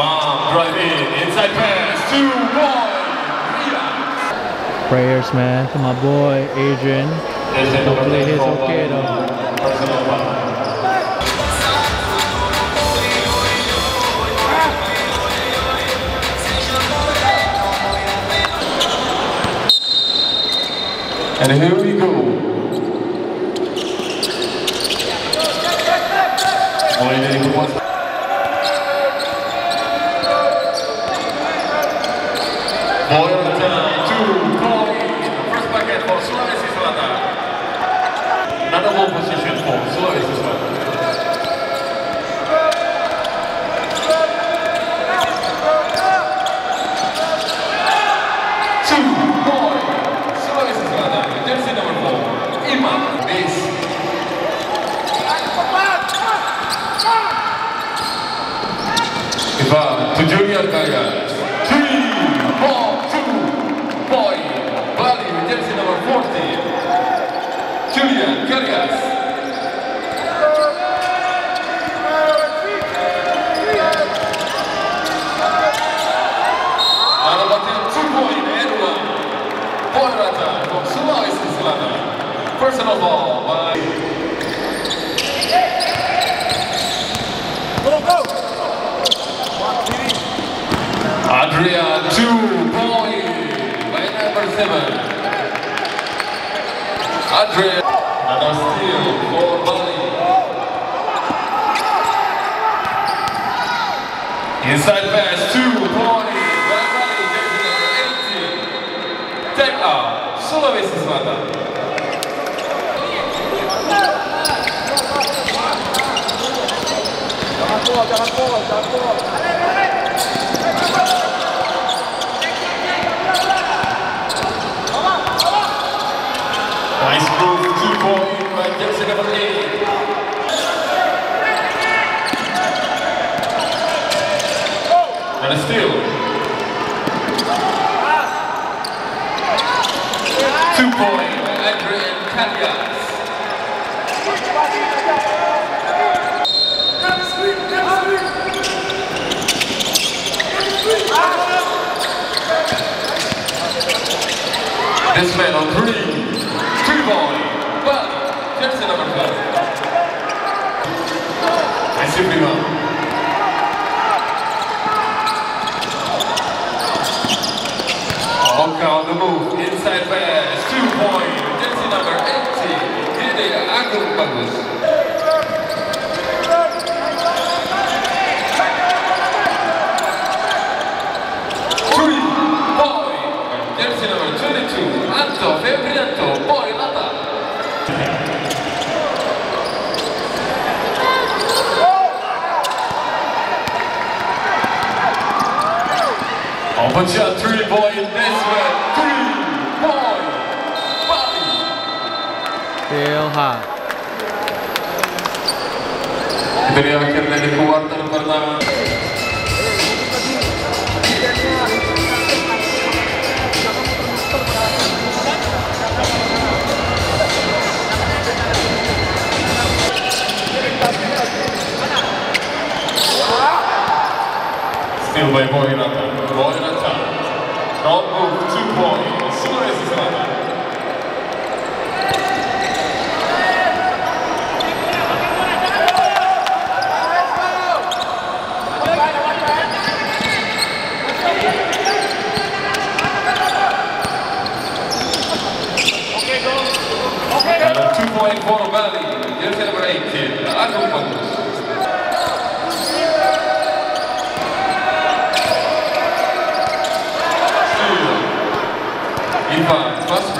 Drive in, inside pass, two, one, Prayers, man, to my boy Adrien. Hopefully he's okay though. And here we go. Only needing one. Boyle down, two, point. First bucket for Sulawesi Selatan. Another ball position for Sulawesi Selatan. Two, point. Sulawesi Selatan. Jersey number four, Iman Base. Ivan to Julian Kayas. Three, four, two, boy. Bali with jersey number 14. Julian Kayas. Lalu batin two point Edwin. Boy Rata from Sulawesi Selatan. Personal ball by Adrien, two point by number seven. Adrien, another steal for Bali. Inside pass, two point by Bali, number 18. Take out, number 8. And a steal. Two point by Adrien Chalias. This man on three. Point. But jersey number 12. Nice rebound. Oka on the move, inside pass, two point, jersey number 18, Dede Agung Bagus. Three point, jersey number 22, Anto Febrianto, boy Lata. Open shot, three boy investment, three boy, Bali. Still hot. Itu dia akhir dari kuarter pertama. Still by Boyrata. Eva Fassmann.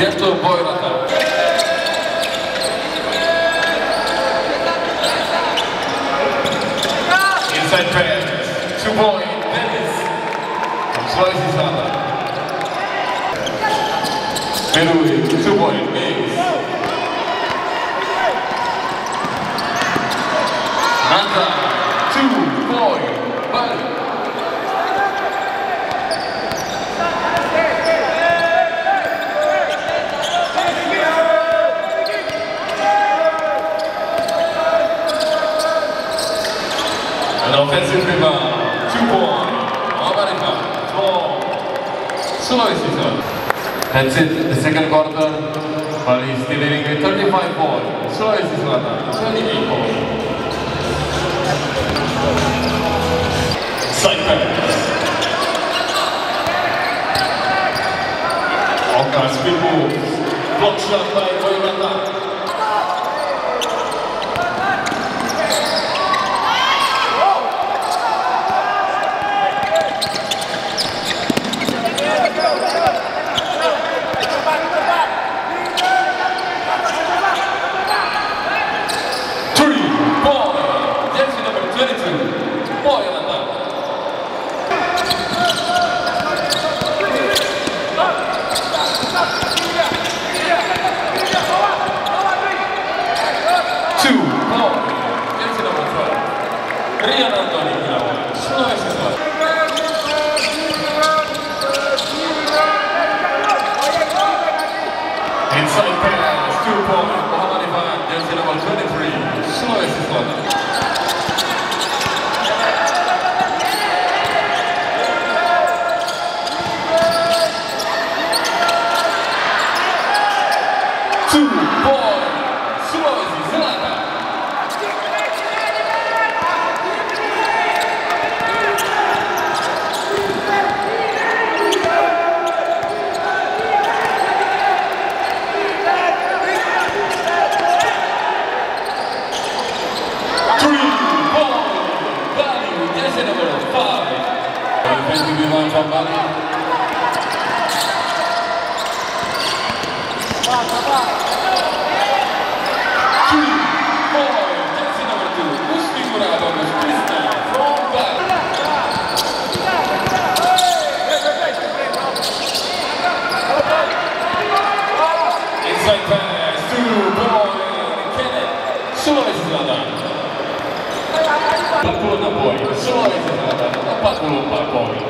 Victor Boyrata. Inside pass. Two point. Dennis. Slice is on. Middleweight. Two point. Mix. Nanta. offensive rebound. Two points. Abarika. Ball. Slow season. That's it. The second quarter. But he's still leading with 35 points. Slow season. 28 ball. Side pass. Oka, spin move. Block shot by Koyata. 44 poin, solo 44 poin.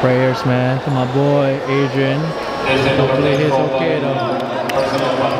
Prayers, man, to my boy, Adrien. Hopefully he's okay though.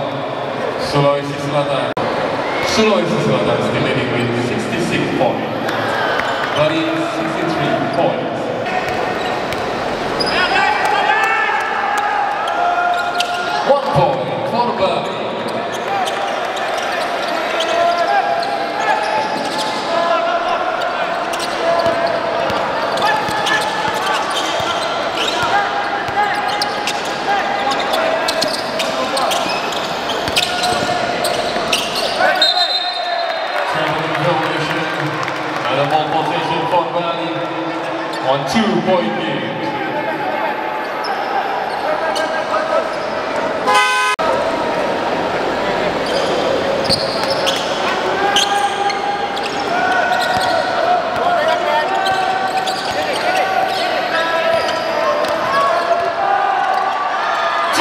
Selatan Sulawesi Selatan Sekiranya with 66 points Dari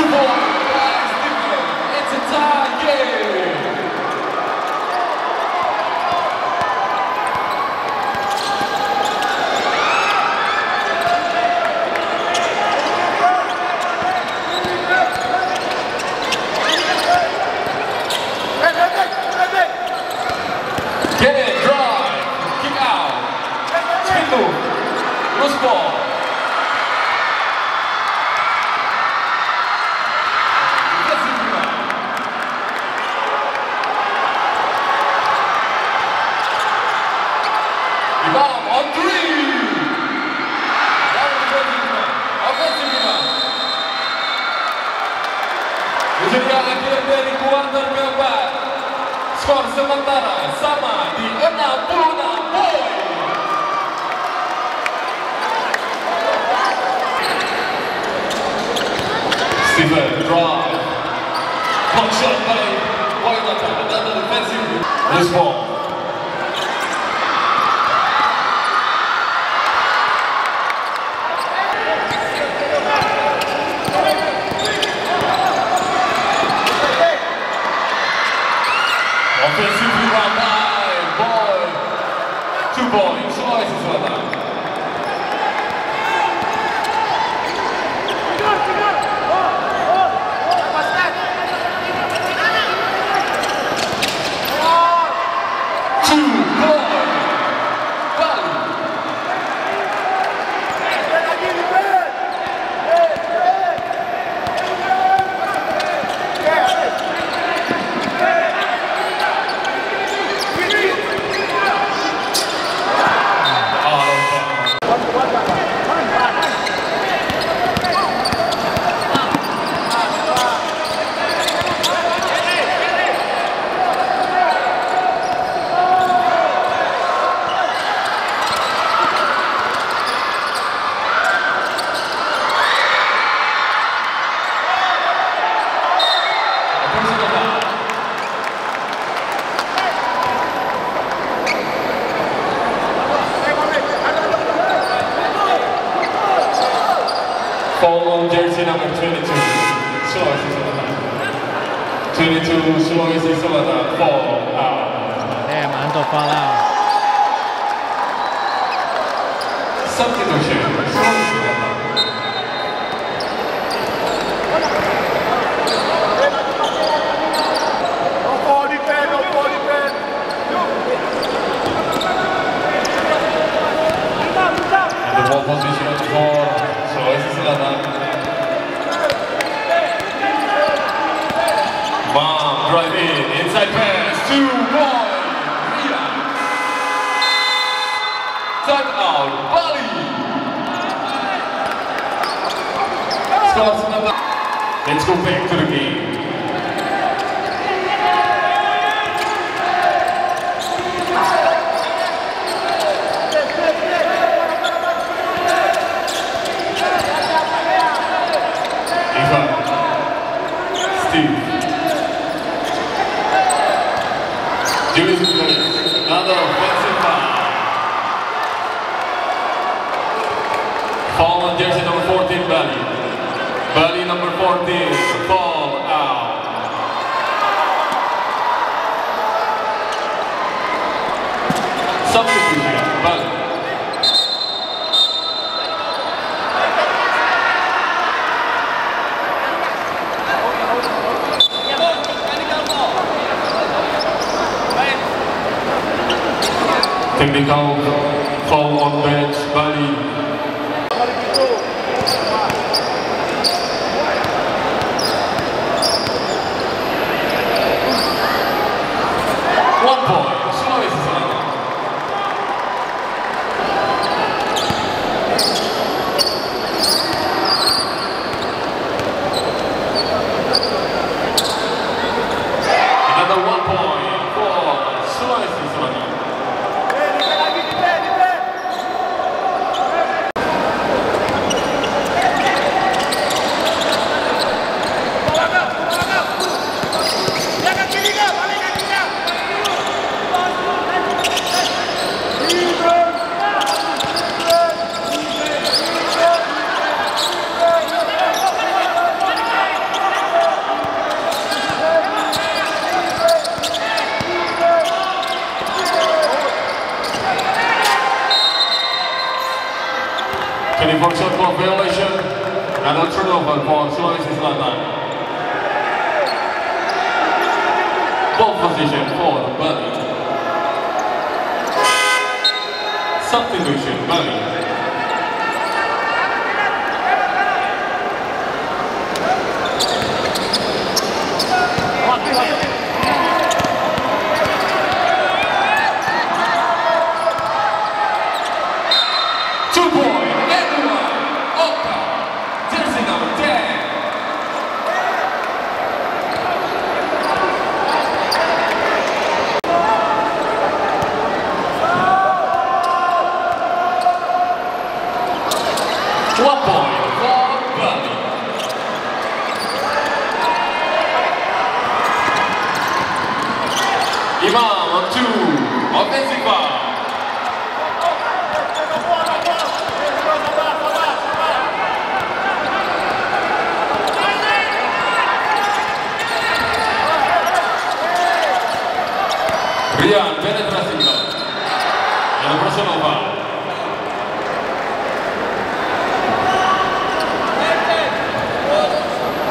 possible. It's a tie game. dari kuarter keempat. Skor sementara sama di 66 poin. Stephen drive. Punch shot by Wilder. Another defensive. Respond. 대회 중 수왕에서 있어마다 drive in, inside pass, two, one, Riyad. Tag out, Bali. Starts another. Let's go back to the game. Cowboy. Infraction for violation and a turnover for Choices that Ball position for the Burnley. Substitution Burnley.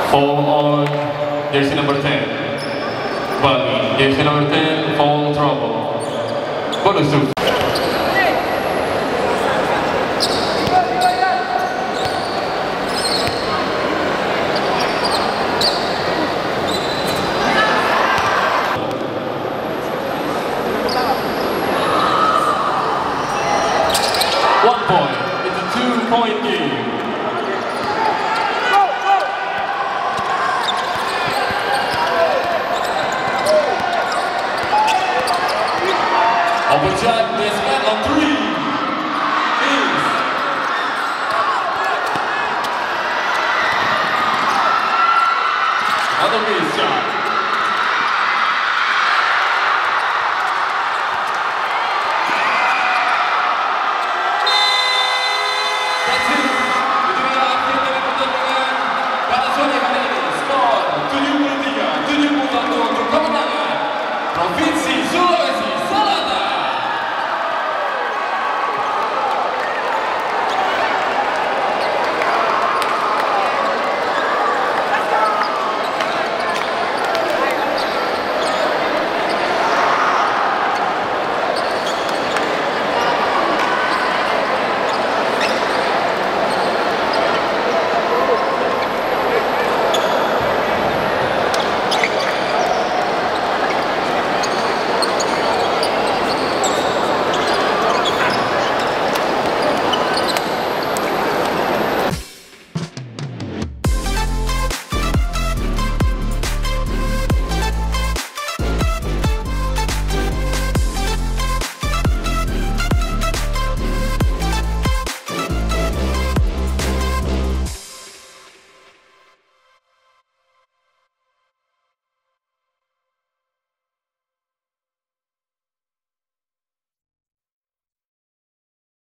Fall on jersey number 10. Bali, jersey number 10, Fall Trouble. Bonus suit. on the near side.